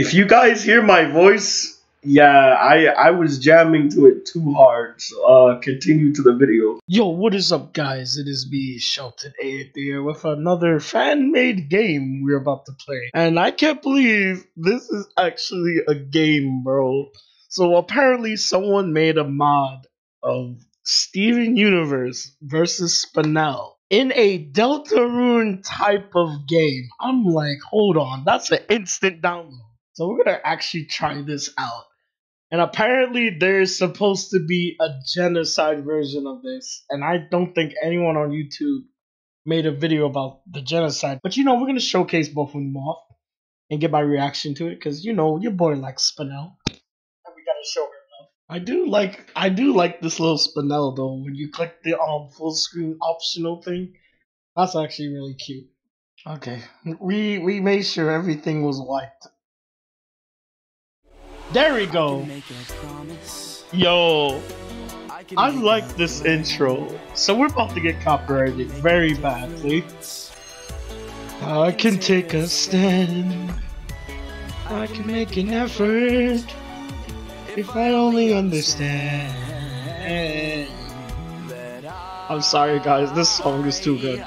If you guys hear my voice, yeah, I I was jamming to it too hard. So uh continue to the video. Yo, what is up, guys? It is me, Shelton A with another fan-made game we're about to play. And I can't believe this is actually a game, bro. So apparently someone made a mod of Steven Universe versus Spinel in a Deltarune type of game. I'm like, hold on, that's an instant download. So we're gonna actually try this out. And apparently there's supposed to be a genocide version of this. And I don't think anyone on YouTube made a video about the genocide. But you know, we're gonna showcase both of them off and get my reaction to it, because you know, your boy likes Spinel. And we gotta show her love. I do like I do like this little Spinel though. When you click the um full screen optional thing, that's actually really cute. Okay, we we made sure everything was wiped. There we go. Yo, I like this intro. So we're about to get copyrighted very badly. I can take a stand. I can make an effort. If I only understand. I'm sorry, guys. This song is too good.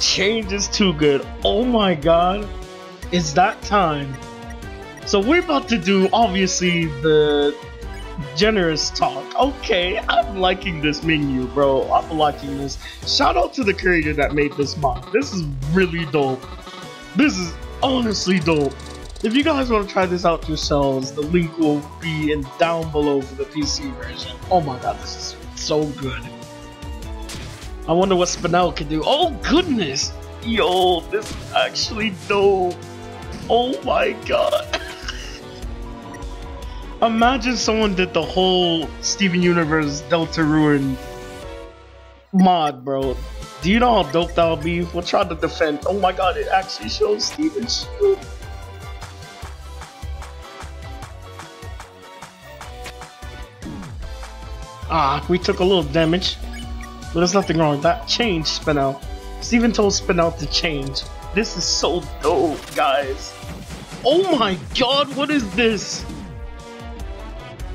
Change is too good. Oh my god. It's that time. So we're about to do, obviously, the generous talk. Okay, I'm liking this menu, bro. I'm liking this. Shout out to the creator that made this mod. This is really dope. This is honestly dope. If you guys want to try this out yourselves, the link will be in down below for the PC version. Oh my god, this is so good. I wonder what Spinel can do. Oh goodness! Yo, this is actually dope. Oh my god. Imagine someone did the whole Steven Universe Deltarune mod, bro. Do you know how dope that would be? We'll try to defend. Oh my god, it actually shows Steven shield. Ah, we took a little damage. But there's nothing wrong with that. Change, Spinel. Steven told Spinel to change. This is so dope, guys. Oh my god, what is this?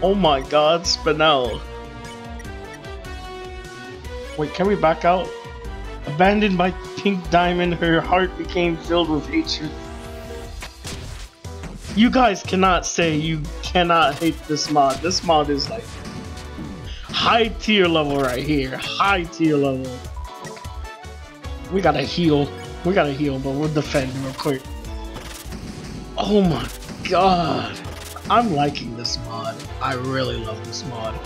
Oh my god, Spinel. Wait, can we back out? Abandoned by Pink Diamond, her heart became filled with hatred. You guys cannot say you cannot hate this mod. This mod is like high tier level right here. High tier level. We gotta heal. We gotta heal, but we'll defend real quick. Oh my god. I'm liking this mod. I really love this mod.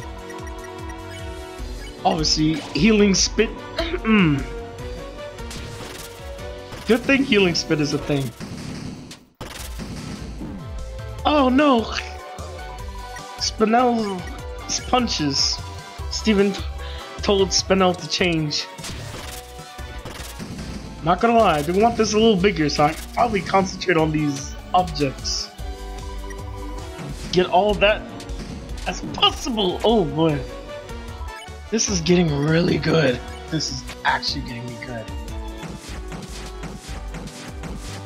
Obviously, healing spit. Mm. Good thing healing spit is a thing. Oh no! Spinel's punches. Steven told Spinel to change. Not gonna lie, I do want this a little bigger, so I can probably concentrate on these objects. Get all that as possible. Oh boy. This is getting really good. This is actually getting me good.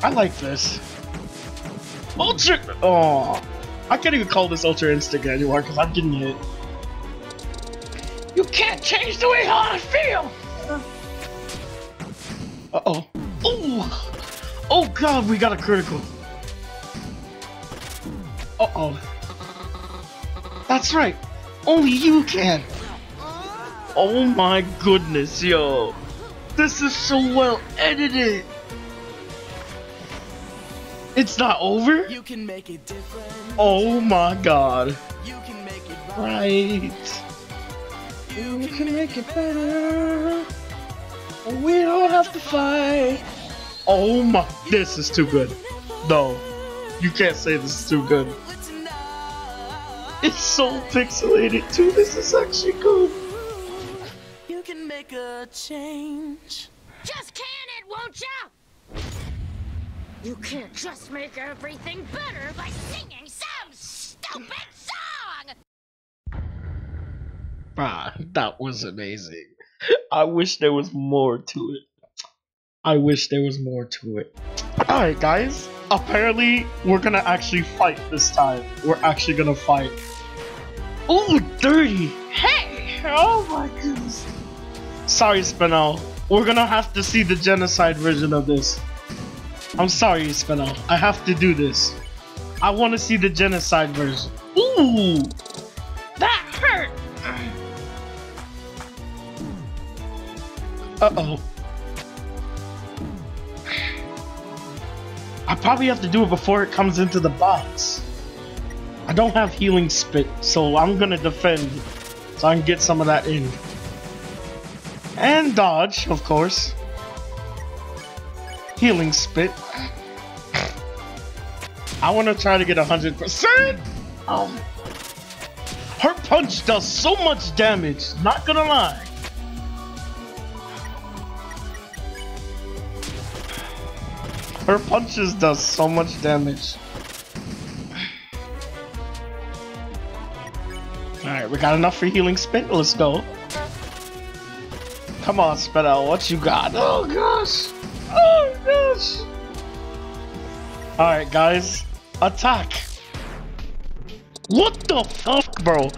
I like this. Ultra! Oh, I can't even call this Ultra Instinct anymore because I'm getting hit. You can't change the way how I feel! Uh-oh. Oh! Oh god, we got a critical. Uh-oh. That's right. Only you can. Oh my goodness, yo. This is so well edited. It's not over? You can make it different. Oh my god. You can make it right. Right. You can make it better. We don't have to fight. Oh my. This is too good. No. You can't say this is too good. It's so pixelated too. This is actually good. You can make a change. Just can it, won't ya? You can't just make everything better by singing some stupid song! Ah, that was amazing. I wish there was more to it. I wish there was more to it. Alright, guys. Apparently we're gonna actually fight this time. We're actually gonna fight. Oh, dirty. Hey! Oh my goodness. Sorry, Spinel. We're gonna have to see the genocide version of this. I'm sorry, Spinel. I have to do this. I want to see the genocide version. Ooh! That hurt! Uh-oh. I probably have to do it before it comes into the box. I don't have healing spit, so I'm gonna defend so I can get some of that in. And dodge, of course. Healing spit. I want to try to get 100%. Um, her punch does so much damage, not gonna lie. Her punches does so much damage. Alright, we got enough for healing spit. Let's go. Come on, Spinel, what you got? Oh gosh! Oh gosh! Alright, guys. Attack! What the fuck, bro?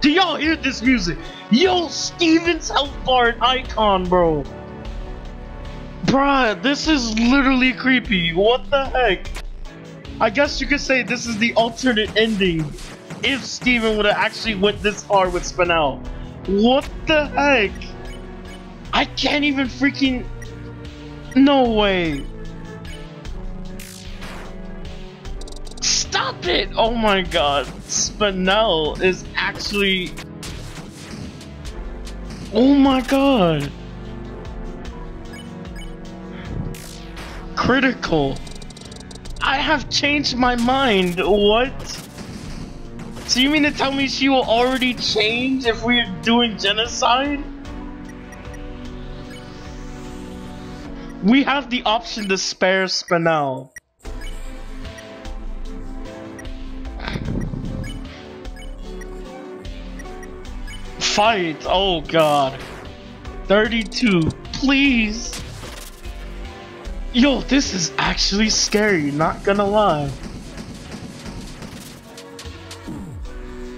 Do y'all hear this music? Yo, Steven's health bar icon, bro. Bruh, this is literally creepy. What the heck? I guess you could say this is the alternate ending if Steven would have actually went this far with Spinel. What the heck? I can't even freaking... No way. Stop it! Oh my god. Spinel is actually... Oh my god. Critical. I have changed my mind. What? So you mean to tell me she will already change if we're doing genocide? We have the option to spare Spinel. Fight! Oh god. 32. Please! Yo, this is actually scary, not gonna lie.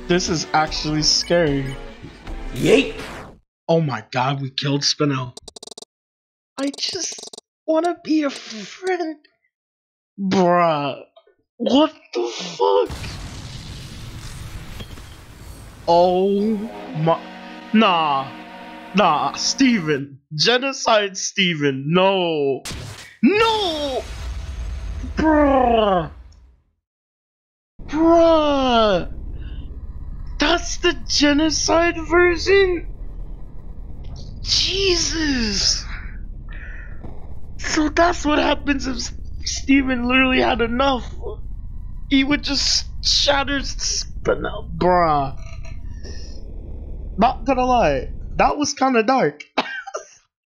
This is actually scary. Yeet. Oh my god, we killed Spinel. I just wanna be a friend. Bruh. What the fuck? Oh my. Nah. Nah, Steven. Genocide Steven. No. No! Bruh. Bruh. That's the genocide version? Jesus. So that's what happens if Steven literally had enough. He would just shatter Spinel. Bruh. Not gonna lie, that was kind of dark.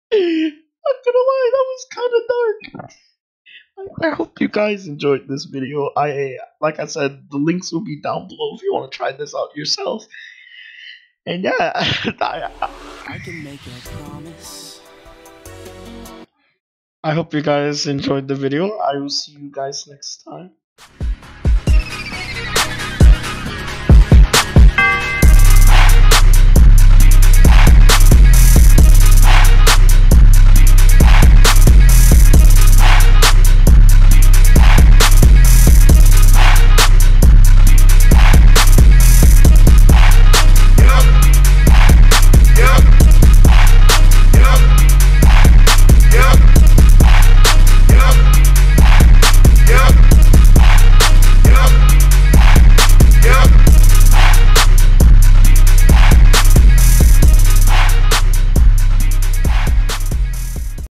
Not gonna lie, that was kind of dark. I, I hope you guys enjoyed this video. I, like I said, the links will be down below if you want to try this out yourself. And yeah, I, I can make a promise. I hope you guys enjoyed the video. I will see you guys next time.